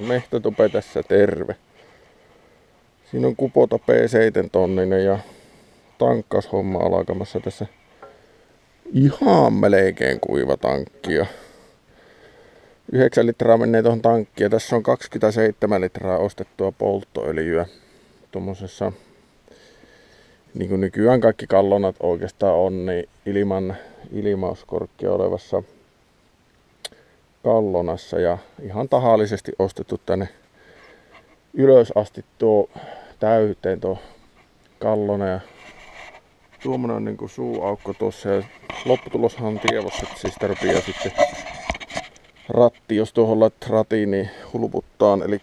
Mehtotupe tässä terve. Siinä on Kupota P7 tonninen ja tankkaushomma alkamassa tässä. Ihan melkein kuiva tankkia. 9 litraa menee tuohon tankkiin tässä on 27 litraa ostettua polttoöljyä tuommoisessa niin kuin nykyään kaikki kallonat oikeastaan on, niin ilman ilmauskorkkia olevassa kallonassa ja ihan tahallisesti ostettu tänne ylös asti tuo täyteen tuo kallona ja tuommoinen niin kuin suuaukko tuossa ja lopputuloshan on tievossa, että siis rupeaa sitten ratti, jos tuohon laitat ratiin, niin hulputtaan, eli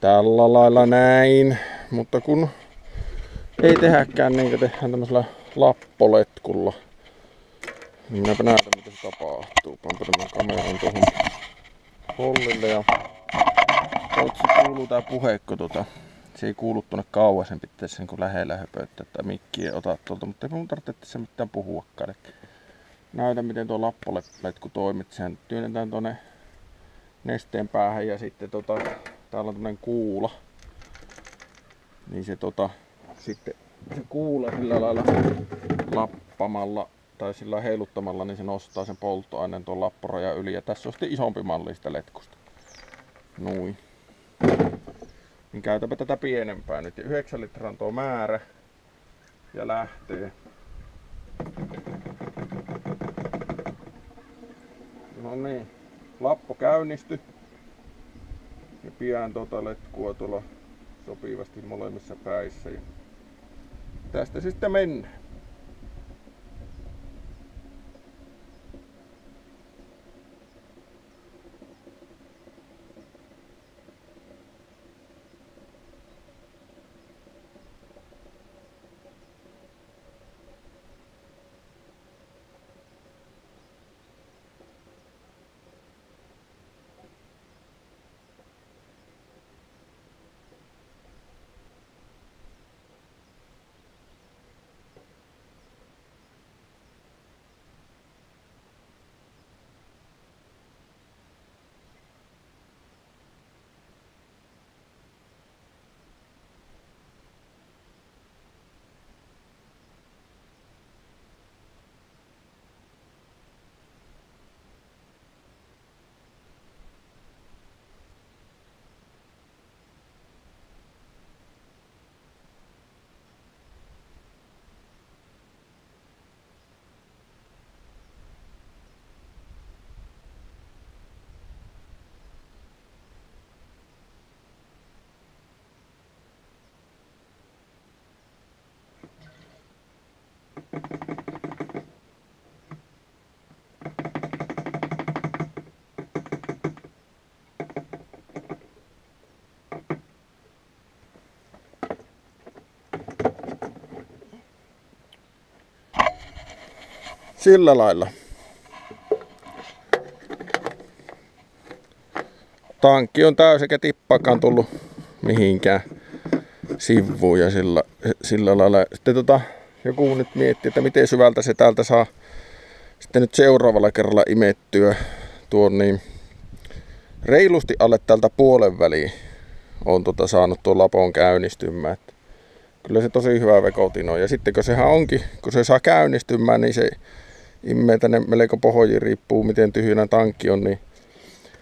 tällä lailla näin, mutta kun ei tehdäkään niin tehdään tämmöisellä lappoletkulla, niin minäpä näytän mitä se tapahtuu. Panpa tämän kameran tuohon hollille ja se kuuluu tää puheekko tota. Se ei kuulu tuonne kauas, sen pitäisi niin lähellä höpöttää tai mikkiä ottaa tuolta, mutta ei mun tarvitse se mitään puhuakaan. Näytän miten tuo lappoletku toimii. Sehän työnnetään tuonne nesteen päähän ja sitten tota, täällä on tämmönen kuula. Niin se tota, sitten se kuula sillä lailla lappamalla tai sillä heiluttamalla, niin se nostaa sen polttoaineen tuon lapporajan yli. Ja tässä on sitten isompi malli sitä letkusta. Noin. Niin käytäpä tätä pienempää nyt. Ja 9 litran tuo määrä. Ja lähtee. No niin. Lappo käynnisty. Ja pian tuota letkua tuolla sopivasti molemmissa päissä. Ja tästä sitten mennään. Sillä lailla. Tankki on täysi eikä tippaakaan tullut mihinkään sivuun ja sillä, sillä lailla. Sitten tota, joku nyt miettii, että miten syvältä se täältä saa sitten nyt seuraavalla kerralla imettyä tuon niin reilusti alle tältä puolen väliin on tota saanut tuon lapon käynnistymään. Että kyllä se tosi hyvä vekotin on. Ja sitten kun sehän onkin, kun se saa käynnistymään, niin se immee tänne melko pohjiin, riippuu miten tyhjänä tankki on, niin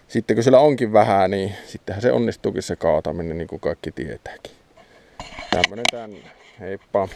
sitten kun siellä onkin vähän, niin sittenhän se onnistuukin se kaataminen, niin kuin kaikki tietääkin. Tämmönen tänne. Heippa.